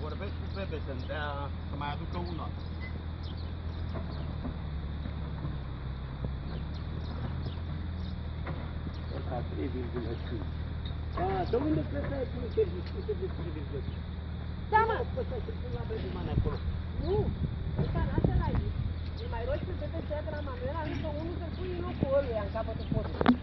Vorbesc cu Pepe să-mi dea, să mai aducă una. Ăsta 3,5. A, de unde plăteai tu serviciu de 3,5? Da, mă. Ăsta se pune la bredumane acolo. Nu, ăsta în acela e. Îl mai rogi pe Pepe să ia de la Manuela încă unul să pui în locul ăluia în capătul podului.